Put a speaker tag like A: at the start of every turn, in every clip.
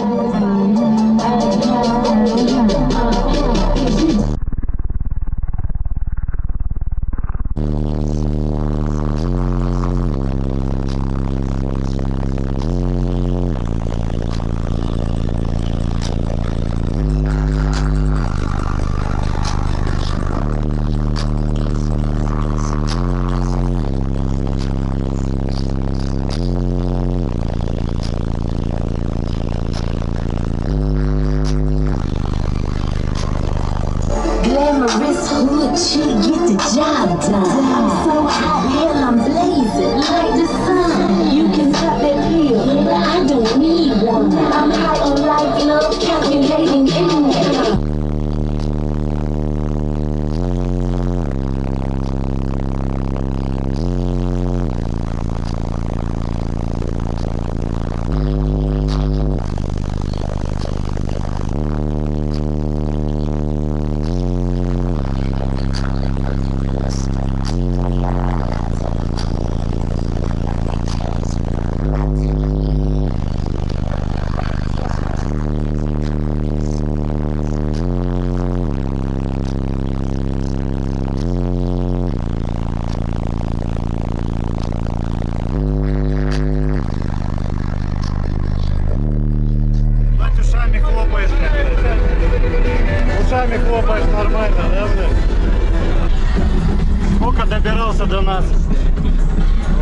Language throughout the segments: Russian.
A: Thank you.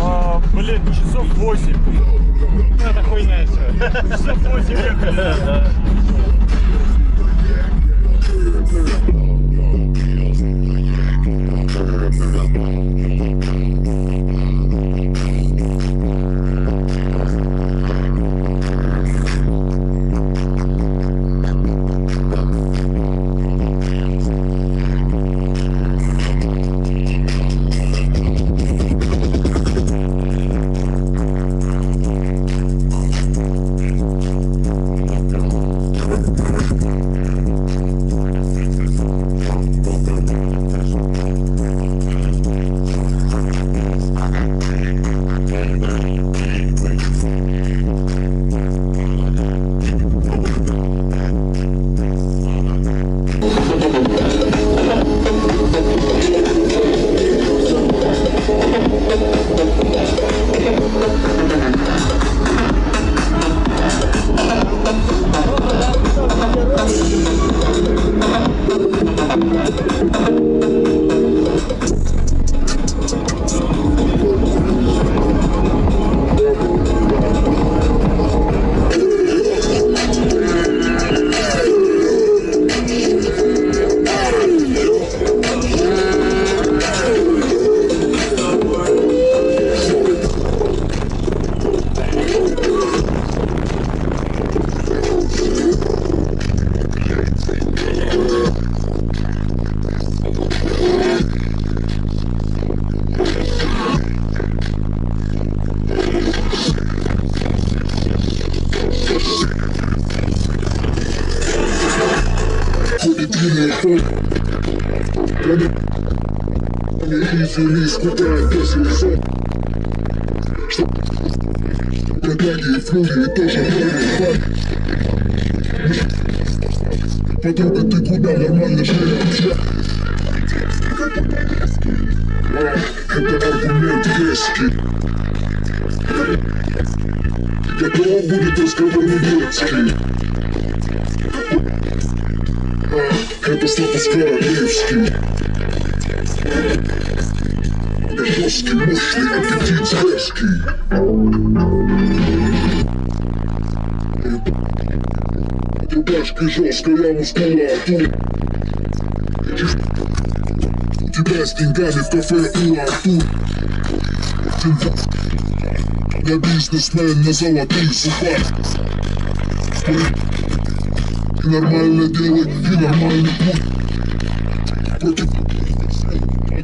B: А, блин, часов 8. Это хуйня еще. Часов 8 ехали.
C: Скупает без лицо и флюри тоже верят Подруга, ты куда? Нормально же Это аргумент веский Готов будет разговор недетский Это статус королевский Мощный, аппетит резкий Рубашка жесткая мускулатура Тебя с деньгами в кафе у Артур Я бизнесмен на золотых зубах нормально делай, и нормальный путь Против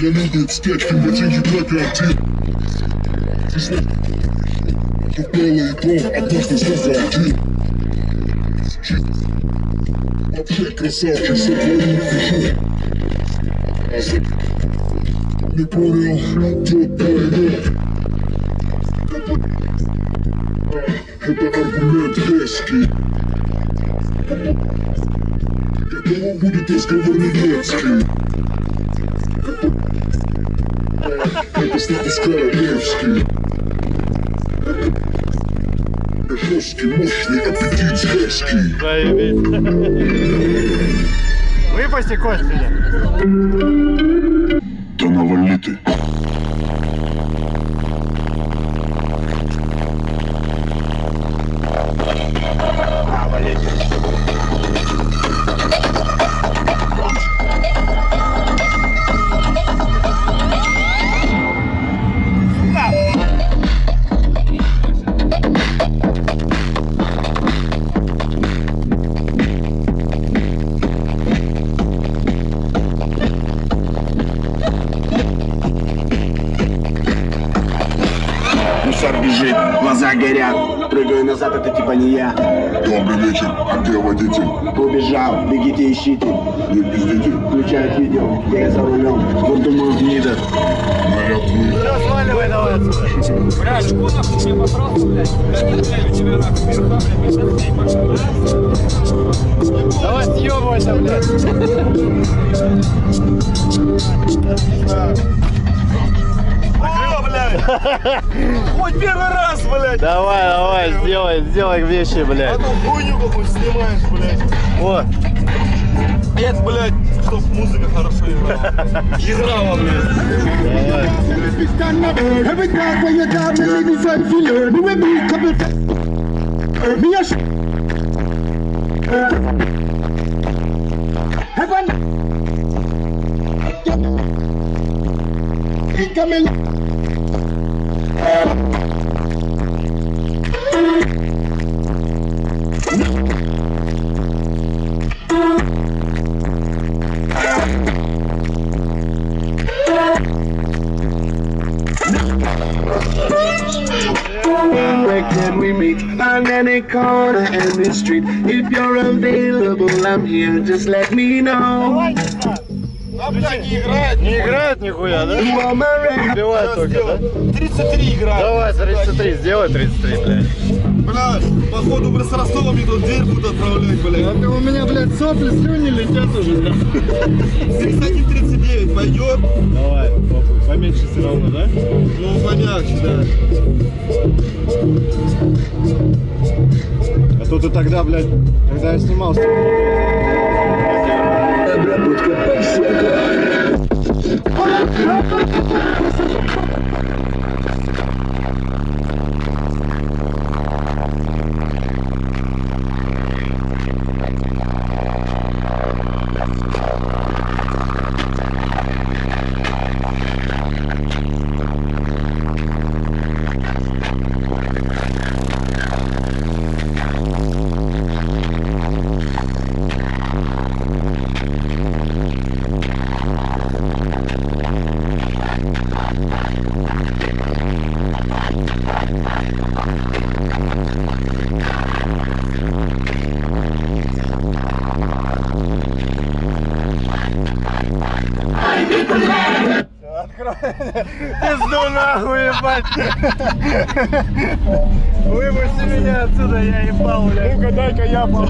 C: Я любит стечки, ботинки прокатит В белый дом однажды заходил Вообще красавчик, пишу А за... Не понял, тот поймет Это аргумент резкий. Каково будет разговор Жесткий, мощный, аппетит зверский.
B: Заебись. Выпусти Костя.
C: Да навали ты.
D: Мусор глаза горят. Прыгаю назад, это типа не я.
C: Добрый вечер. А где водитель?
D: Убежал, бегите, ищите.
C: Не пиздите.
D: Включают видео, я за рулем. Вот думаю, гнида.
C: Наряд вы.
B: Все, сваливай давай отсюда.
E: Бля, чувак, ты мне попросил, блядь. Блядь, не знаю, тебя нахуй блядь, пошел.
B: Давай съебывайся, блядь.
F: Хоть первый раз, блядь!
B: Давай, давай, сделай, сделай вещи,
F: А
B: блядь.
F: то хуйню какую снимаешь, блядь.
B: Вот.
F: Это, блядь, чтоб музыка хорошо играла. Играла, блядь.
D: Heaven. He coming. On any corner in the street. If you're available, I'm here. Just let me know.
F: А, блядь, не играет.
B: Не играет нихуя, да? Убивает только, да?
F: 33 играет.
B: Давай, 33, сделай 33, блядь.
F: Блядь, походу, блядь, с Ростова мне тут дверь будут отправлять, блядь.
B: у меня, блядь, сопли, слюни летят уже, да?
F: 31-39 пойдет?
B: Давай, похуй, поменьше все равно, да?
F: Ну, помягче, да.
B: А то ты тогда, блядь, когда я снимался.
D: Обработка повсюду.
B: Пизду нахуй, ебать! Выпусти меня отсюда, я ебал, блядь. Ну-ка, дай-ка я пол.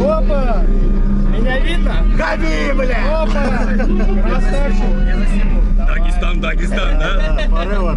B: Опа!
E: Меня видно?
B: Ходи, бля!
E: Опа! Красавчик!
F: Дагестан, Дагестан, да?
B: Да, forever.